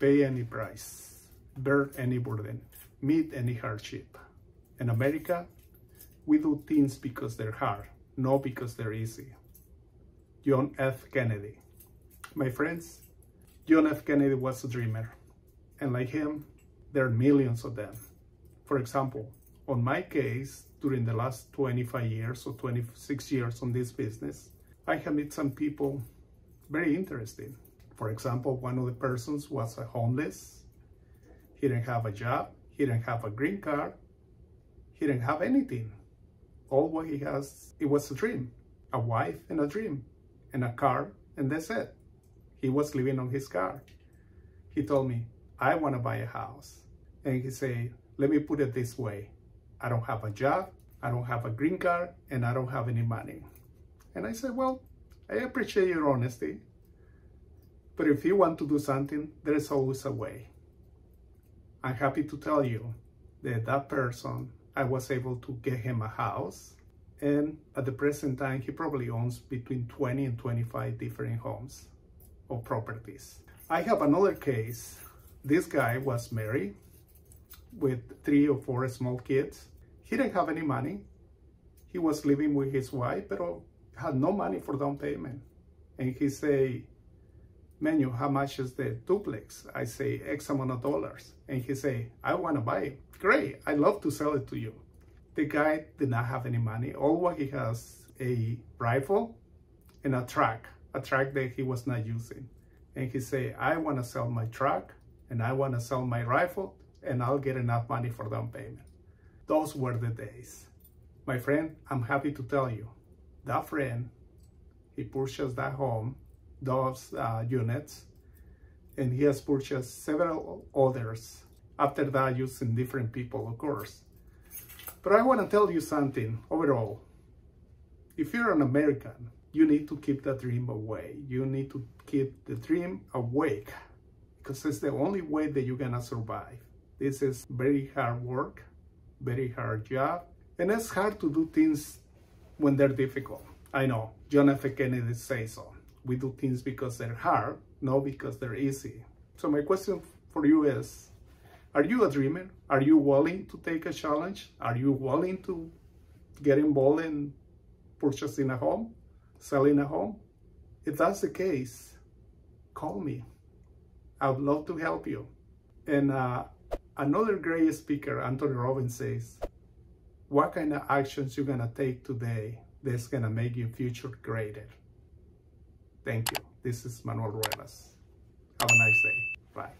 pay any price, bear any burden, meet any hardship. In America, we do things because they're hard, not because they're easy. John F. Kennedy. My friends, John F. Kennedy was a dreamer, and like him, there are millions of them. For example, on my case, during the last 25 years or 26 years on this business, I have met some people very interesting. For example, one of the persons was a homeless. He didn't have a job. He didn't have a green card. He didn't have anything. All what he has, it was a dream, a wife and a dream, and a car, and that's it. He was living on his car. He told me, I want to buy a house. And he said, let me put it this way. I don't have a job, I don't have a green card, and I don't have any money. And I said, well, I appreciate your honesty. But if you want to do something, there is always a way. I'm happy to tell you that that person, I was able to get him a house. And at the present time, he probably owns between 20 and 25 different homes or properties. I have another case. This guy was married with three or four small kids. He didn't have any money. He was living with his wife, but had no money for down payment. And he say, menu, how much is the duplex? I say, X amount of dollars. And he say, I want to buy it. Great, i love to sell it to you. The guy did not have any money. All what he has a rifle and a truck, a truck that he was not using. And he say, I want to sell my truck and I want to sell my rifle and I'll get enough money for down payment. Those were the days. My friend, I'm happy to tell you, that friend, he purchased that home those uh, units and he has purchased several others after that using different people of course. But I want to tell you something overall. If you're an American you need to keep that dream away. You need to keep the dream awake because it's the only way that you're gonna survive. This is very hard work very hard job and it's hard to do things when they're difficult. I know. John F. Kennedy says so we do things because they're hard, not because they're easy. So my question for you is, are you a dreamer? Are you willing to take a challenge? Are you willing to get involved in purchasing a home, selling a home? If that's the case, call me. I would love to help you. And uh, another great speaker, Anthony Robbins says, what kind of actions you're gonna take today that's gonna make your future greater? Thank you. This is Manuel Ruelas. Have a nice day. Bye.